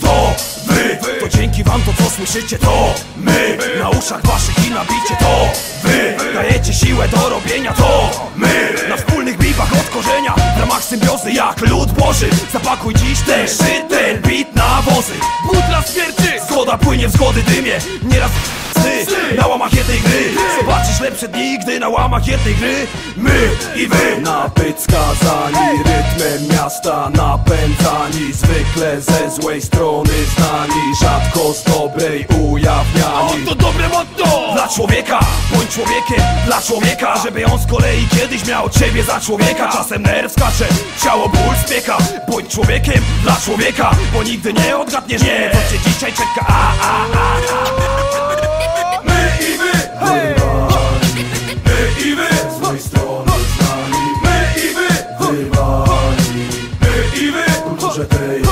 To wy, to dzięki wam to co słyszycie To my, na uszach waszych i nabicie To wy, dajecie siłę do robienia To my, na wspólnych biwach od korzenia W ramach symbiozy jak lud boży. Zapakuj dziś ten szyt, ten bit na wozy Butla z Zgoda płynie w zgody dymie Nieraz sny na łamach jednej gry. Zobaczysz lepsze dni, gdy na łamach jednej gry. My i wy Na skazani rytmem miasta napędzani Zwykle ze złej strony znani Rzadko z dobrej ujawniani. To dobre Dla człowieka, bądź człowiekiem Dla człowieka, żeby on z kolei kiedyś miał ciebie za człowieka. Czasem nerw skacze, ciało ból spieka. Bądź człowiekiem dla człowieka Bo nigdy nie odgadniesz. Nie Co cię dzisiaj czeka a, a, a, a. My i wy My i wy Z złej strony My i wy My i wy tej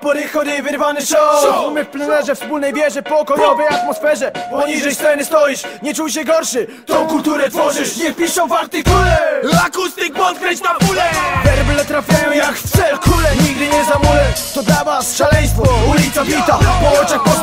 pory chory wyrwany show My w plenerze, wspólnej wieży, pokojowej atmosferze. Poniżej sceny stoisz, nie czuj się gorszy. Tą kulturę tworzysz, nie piszą w artykule. Akustyk podkręć na fulę Werble trafiają jak w cel kule. Nigdy nie zamulę, to dla was szaleństwo. Ulica bita, po oczach czyta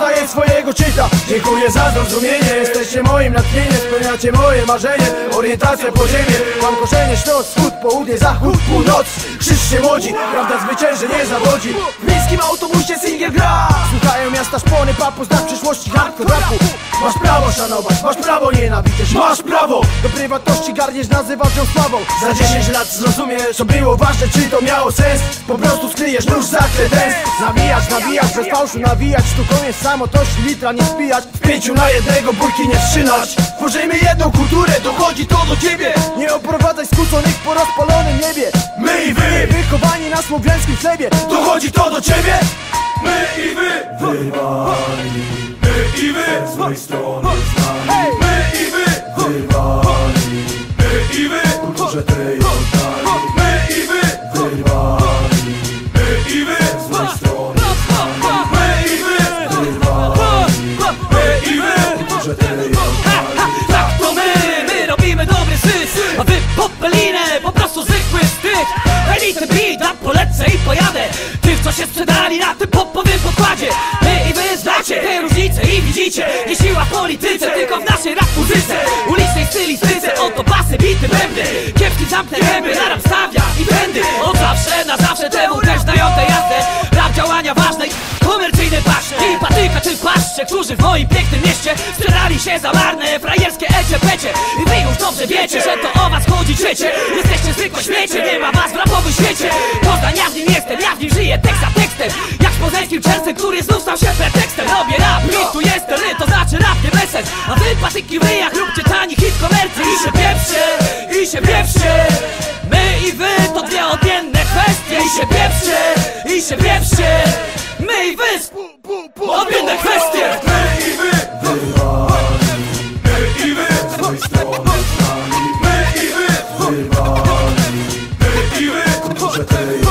Dziękuję za zrozumienie, jesteście moim natchnieniem Spełniacie moje marzenie, orientacja po ziemię. Mam korzenie, sztos, wschód, południe, zachód, północ. Krzyż się młodzi, prawda zwycięży, nie zawodzi. W miejskim autobusie singiel gra. Słuchają miasta szpony, papu, znak przyszłości hardcore rapu. Masz prawo szanować, masz prawo nienawidzieć Masz prawo. Do prywatności garniesz, nazywasz ją sławą. Za 10 lat zrozumiesz, co było ważne, czy to miało sens. Po prostu skryjesz nóż za kredens Nawijać, nawijać, bez fałszu nawijać Tu koniec samotości, litra nie spijać W pięciu na jednego bójki nie wszczynać Tworzymy jedną kulturę, dochodzi to do ciebie. Nie oprowadzaj skłóconych po rozpalonym niebie. My i wy Wychowani na słowiańskim chlebie. Dochodzi to do ciebie. My i wy. Wyrwani My i wy. Z złej strony znani! My i wy. Wyrwani My i wy. Kulturze tej oddali. My i wy. Wyrwani co się sprzedali na tym popowym pokładzie. My i wy znacie te różnice i widzicie Nie siła w polityce, tylko w naszej rap muzyce Ulicznej stylistyce, oto basy, bity, bębny. Kiepski zamknę gęby, naram stawia i trendy Od zawsze, na zawsze temu też dają te w moim pięknym mieście Sprzedali się za marne, frajerskie ecie I wy już dobrze wiecie, że to o was chodzi trzecie. Jesteście zwykłe śmiecie, nie ma was w rapowym świecie. Poznań, ja w nim jestem, ja w nim żyję tekst za tekstem. Jak z poznańskim czerwcem, który znów stał się pretekstem. Robię rap, i tu jest ry, to znaczy rap nie bez sens A wy patyki w ryjach, róbcie tani hit komercji I się pieprzcie, i się pieprzcie My i wy to dwie odmienne kwestie. I się pieprzcie, i się pieprzcie My i wy, Odmienne kwestie! My i wy! Wyrwani My i wy! Z mojej strony znani My i wy! Wyrwani My i wy! Kurczę tej